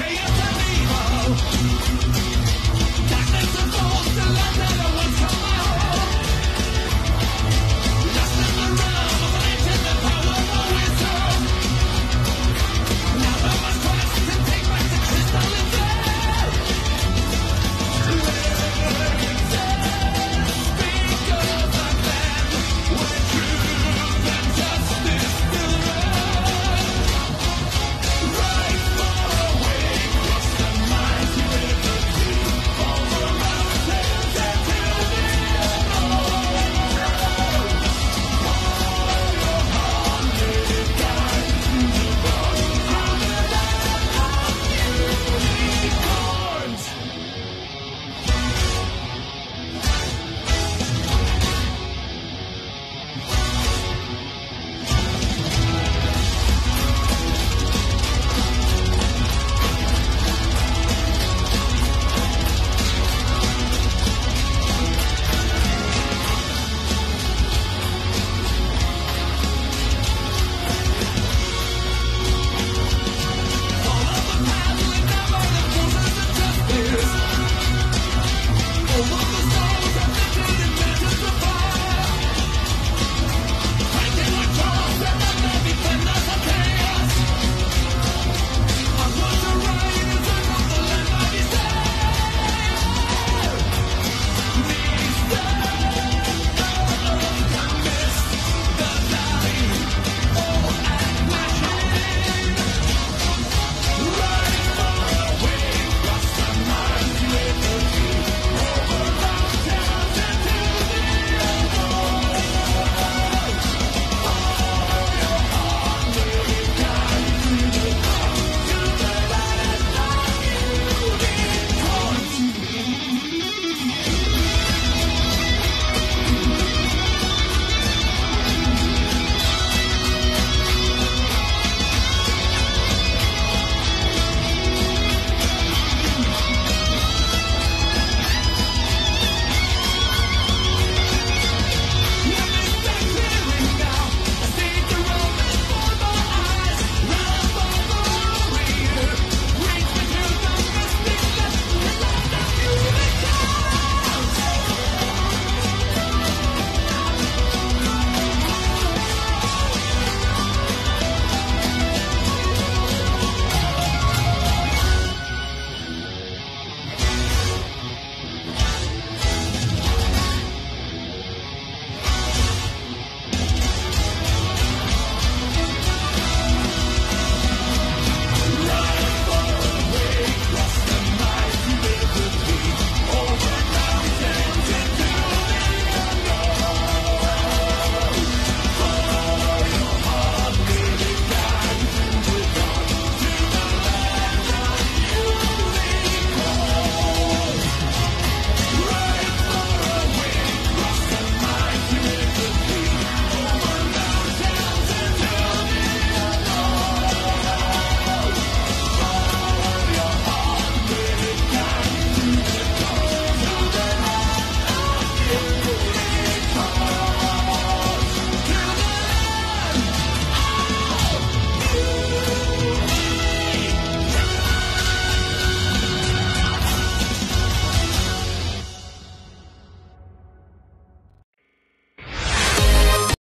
che io t'arrivo